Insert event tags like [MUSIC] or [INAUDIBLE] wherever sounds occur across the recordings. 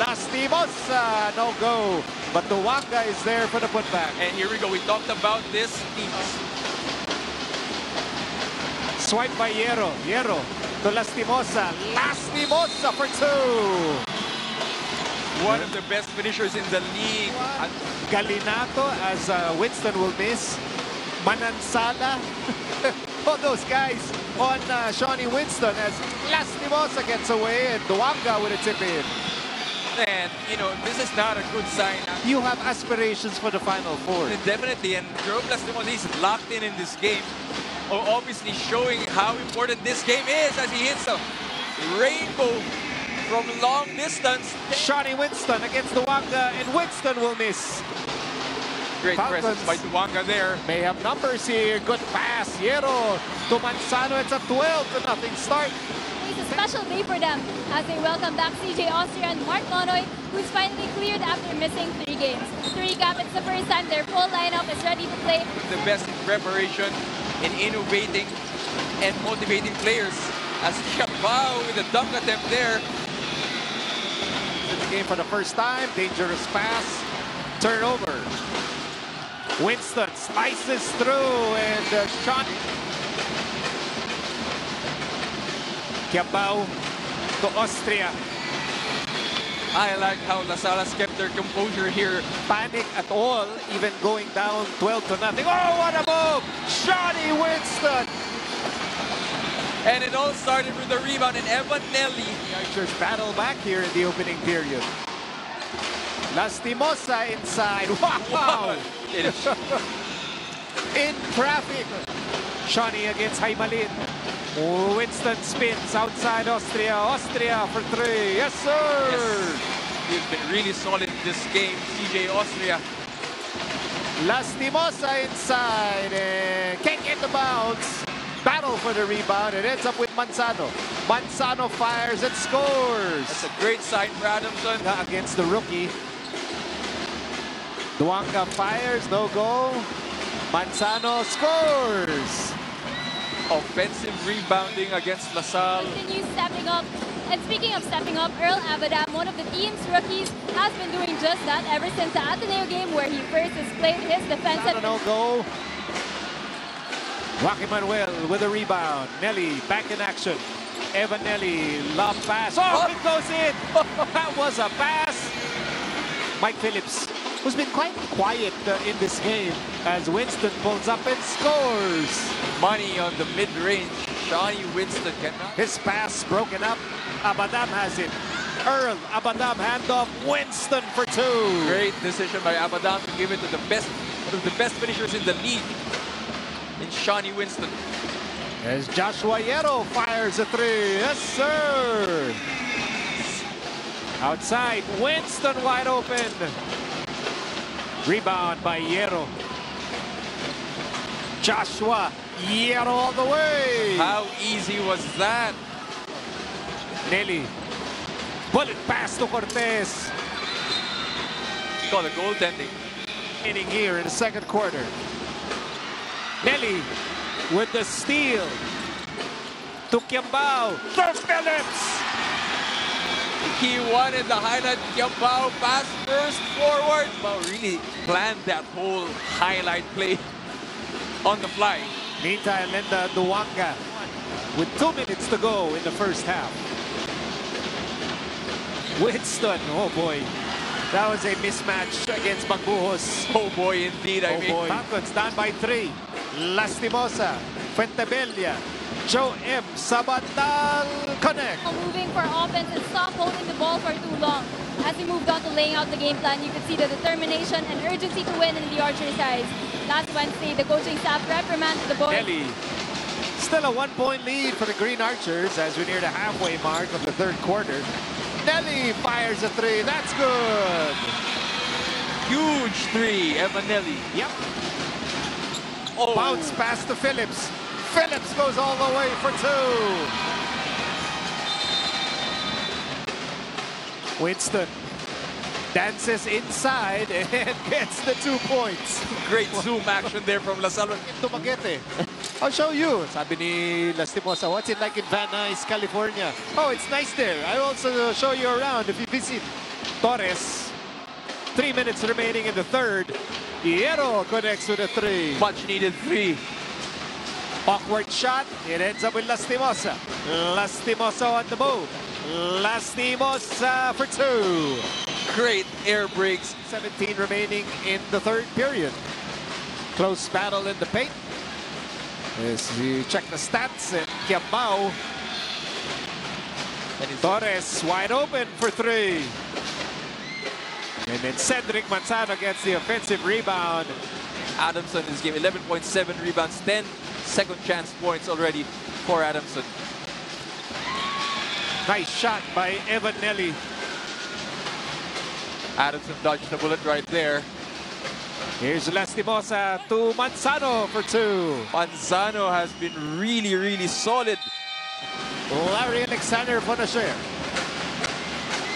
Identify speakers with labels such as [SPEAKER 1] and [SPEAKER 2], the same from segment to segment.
[SPEAKER 1] Lastimosa, no go. But Douanga is there for the putback.
[SPEAKER 2] And here we go. We talked about this.
[SPEAKER 1] Swipe by Yerro. Yerro to Lastimosa. Lastimosa for two.
[SPEAKER 2] One of the best finishers in the league.
[SPEAKER 1] Galinato as uh, Winston will miss. Manansala. [LAUGHS] All those guys on uh, Schonny Winston as Lastimosa gets away and Douanga with a tip in.
[SPEAKER 2] And, you know, this is not a good sign.
[SPEAKER 1] You have aspirations for the Final Four.
[SPEAKER 2] Definitely, and Jerome Lastimosa is locked in in this game. Obviously showing how important this game is as he hits a rainbow from long distance.
[SPEAKER 1] Schonny Winston against Douanga, and Winston will miss.
[SPEAKER 2] Great Falcons presence by Douanga there.
[SPEAKER 1] May have numbers here. Good pass. Yerro to Manzano. It's a 12 to nothing start.
[SPEAKER 3] It's a special day for them as they welcome back CJ Austria and Mark Nonoy, who's finally cleared after missing three games. To recap, it's the first time their full lineup is ready to play.
[SPEAKER 2] The best in preparation, in innovating, and motivating players. As [LAUGHS] Chabao with a dunk attempt there.
[SPEAKER 1] The game for the first time. Dangerous pass. Turnover. Winston slices through and uh, shot. To Austria.
[SPEAKER 2] I like how Lasalas kept their composure here.
[SPEAKER 1] Panic at all, even going down 12 to nothing. Oh, what a move! Schonny Winston!
[SPEAKER 2] And it all started with the rebound and Evan Nelle.
[SPEAKER 1] The Archers battle back here in the opening period. Lastimosa inside. Wow! [LAUGHS] [LAUGHS] In traffic. Schonny against Haimalin. Winston spins outside Austria. Austria for three. Yes, sir. Yes.
[SPEAKER 2] He's been really solid this game, CJ Austria.
[SPEAKER 1] Lastimosa inside and can't get the bounce. Battle for the rebound. It ends up with Manzano. Manzano fires and scores.
[SPEAKER 2] That's a great sign for Adamson.
[SPEAKER 1] Against the rookie. Douanga fires, no goal. Manzano scores.
[SPEAKER 2] Offensive rebounding against LaSalle.
[SPEAKER 3] Continues stepping up. And speaking of stepping up, Earl Abadam, one of the team's rookies, has been doing just that ever since the Ateneo game where he first displayed his defensive...
[SPEAKER 1] No goal. Rocky Manuel with a rebound. Nelle back in action. Evan Nelle, lob pass. Oh, oh. it goes in. [LAUGHS] that was a pass. Mike Phillips who's been quite quiet uh, in this game as Winston pulls up and scores.
[SPEAKER 2] Money on the mid-range. Schonny Winston cannot.
[SPEAKER 1] His pass broken up. Abadam has it. Earl, Abadam handoff. Winston for two.
[SPEAKER 2] Great decision by Abadam to give it to the best, one of the best finishers in the league in Shawnee Winston.
[SPEAKER 1] As Joshua Yerro fires a three. Yes, sir. Outside, Winston wide open. Rebound by Yerro. Joshua Yerro all the way.
[SPEAKER 2] How easy was that?
[SPEAKER 1] Nelle. Bullet pass to Cortez.
[SPEAKER 2] Got a goaltending.
[SPEAKER 1] Inning here in the second quarter. Nelle with the steal. To Quiambao. To Phillips.
[SPEAKER 2] He wanted the highlight Quiambao pass first forward. But really planned that whole highlight play [LAUGHS] on the fly.
[SPEAKER 1] Meantime, Lenda Douanga with two minutes to go in the first half. Winston, oh boy. That was a mismatch against Magbuhos.
[SPEAKER 2] Oh boy, indeed. I
[SPEAKER 1] oh
[SPEAKER 2] mean,
[SPEAKER 1] boy. Falcons down by three. Lastimosa, Fuentebella, Joe M. Sabandal connect.
[SPEAKER 3] Moving for offense and stop holding the ball for too long. As he moved on to laying out the game plan, you could see the determination and urgency to win in the Archer sides. Last Wednesday, the coaching staff reprimanded the boys.
[SPEAKER 1] Nelle. Still a one-point lead for the Green Archers as we near the halfway mark of the third quarter. Nelle fires a three. That's good.
[SPEAKER 2] Huge three, Evan Nelle.
[SPEAKER 1] Yep. Oh. Bounce past to Phillips. Phillips goes all the way for two. Winston dances inside [LAUGHS] and gets the two points.
[SPEAKER 2] Great zoom action there from LaSalle.
[SPEAKER 1] Tumaguete. I'll show you. Sabi ni Lastimosa, what's it like in Van Nuys, California? Oh, it's nice there. I'll also show you around if you visit. Torres. Three minutes remaining in the third. Yerro connects with a three.
[SPEAKER 2] Much needed three.
[SPEAKER 1] Awkward shot. It ends up with Lastimosa. Lastimosa on the move. Lastimosa for two.
[SPEAKER 2] Great air breaks.
[SPEAKER 1] 17 remaining in the third period. Close battle in the paint. As you check the stats, and Quiambao
[SPEAKER 2] And
[SPEAKER 1] Torres wide open for three. And then Cedric Manzano gets the offensive rebound.
[SPEAKER 2] Adamson in this game. 11.7 rebounds, 10 second chance points already for Adamson.
[SPEAKER 1] Nice shot by Evan Nelle.
[SPEAKER 2] Adamson dodged the bullet right there.
[SPEAKER 1] Here's Lastimosa to Manzano for two.
[SPEAKER 2] Manzano has been really, really solid.
[SPEAKER 1] Larry Alexander for the share.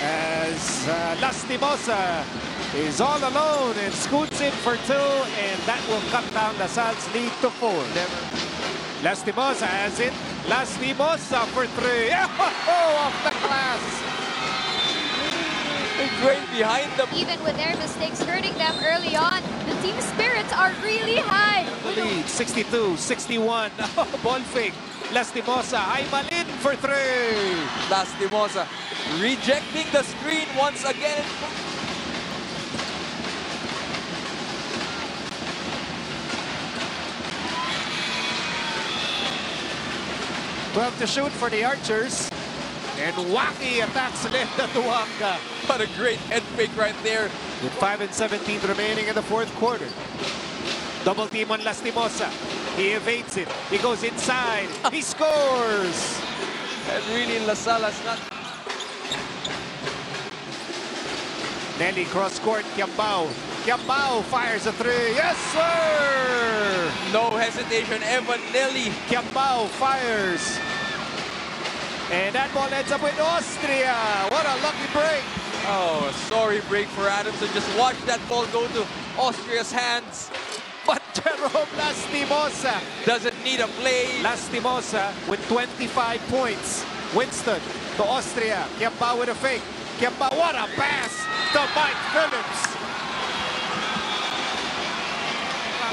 [SPEAKER 1] As uh, Lastimosa is all alone and scoots in for two, and that will cut down Sal's lead to four.
[SPEAKER 2] Never.
[SPEAKER 1] Lastimosa has it. Lastimosa for three. [LAUGHS] Oh, off the glass.
[SPEAKER 2] Right behind them.
[SPEAKER 3] Even with their mistakes hurting them early on, the team spirits are really high.
[SPEAKER 1] The lead, 62, 61. [LAUGHS] Ball fake. Lastimosa, Aymalin for three.
[SPEAKER 2] Lastimosa rejecting the screen once again.
[SPEAKER 1] 12 to shoot for the Archers. And Waki attacks Lenda Douanga.
[SPEAKER 2] What a great head fake right there.
[SPEAKER 1] With 5 and 17 remaining in the fourth quarter. Double team on Lastimosa. He evades it. He goes inside. [LAUGHS] He scores.
[SPEAKER 2] And really, Lasalla's not
[SPEAKER 1] Nelle cross court. Quiambao. Quiambao fires a three. Yes, sir.
[SPEAKER 2] no hesitation. Evan Nelle
[SPEAKER 1] Quiambao fires. And that ball ends up with Austria. What a lucky break.
[SPEAKER 2] Oh, sorry break for Adamson. Just watch that ball go to Austria's hands. [LAUGHS]
[SPEAKER 1] But Jerome Lastimosa.
[SPEAKER 2] Doesn't need a play.
[SPEAKER 1] Lastimosa with 25 points. Winston to Austria. Quiambao with a fake. Quiambao, what a pass to Mike Phillips.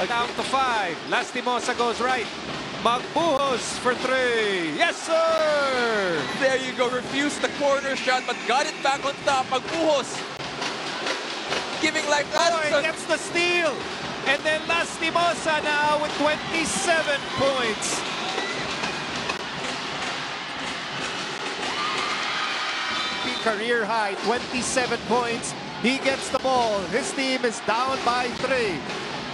[SPEAKER 1] Down to five. Lastimosa goes right. Magbuhos for three. Yes, sir.
[SPEAKER 2] There you go. Refused the corner shot, but got it back on top. Magbuhos giving like
[SPEAKER 1] Oh, he gets the steal. And then Lastimosa now with 27 points. Career high, 27 points. He gets the ball. His team is down by three.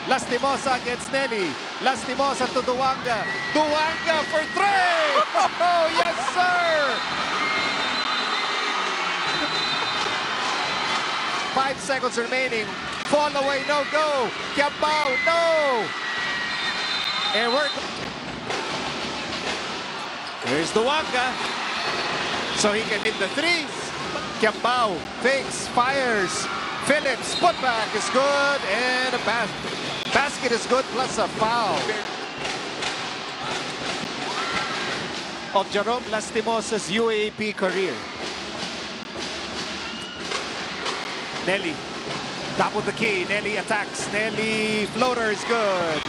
[SPEAKER 1] Lastimosa gets Nelle. Lastimosa to Douanga. Douanga for three! Oh, yes, sir! Five seconds remaining. Fall away, no go. Quiambao, no. And we're... Here's Douanga. So he can hit the threes. Quiambao fakes, fires. Phillips, putback is good. And a bas basket is good, plus a foul. Of Jerome Lastimosa's UAAP career. Nelle, top of the key. Nelle attacks. Nelle floater is good.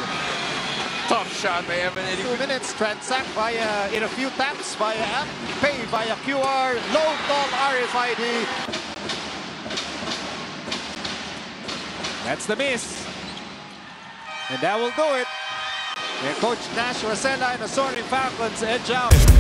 [SPEAKER 2] Tough shot by Evan Nelle.
[SPEAKER 1] Two minutes. Transact via in a few taps via app. Pay via QR. Low call RFID. That's the miss. And that will do it. And Coach Nash Racela and the Soaring Falcons edge out.